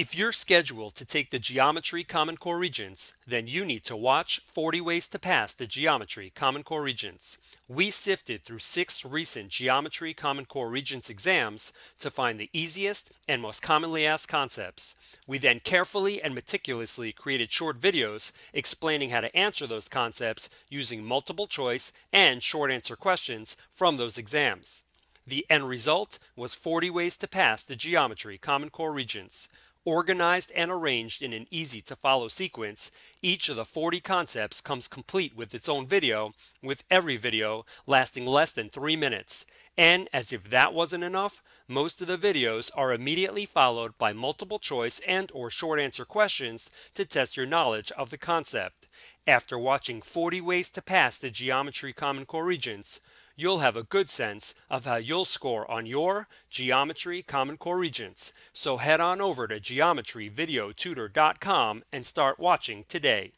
If you're scheduled to take the Geometry Common Core Regents, then you need to watch 40 Ways to Pass the Geometry Common Core Regents. We sifted through six recent Geometry Common Core Regents exams to find the easiest and most commonly asked concepts. We then carefully and meticulously created short videos explaining how to answer those concepts using multiple choice and short answer questions from those exams. The end result was 40 ways to pass the Geometry Common Core Regents. Organized and arranged in an easy to follow sequence, each of the 40 concepts comes complete with its own video, with every video lasting less than 3 minutes. And as if that wasn't enough, most of the videos are immediately followed by multiple choice and or short answer questions to test your knowledge of the concept. After watching 40 ways to pass the Geometry Common Core Regents, you'll have a good sense of how you'll score on your Geometry Common Core Regents. So head on over to geometryvideotutor.com and start watching today.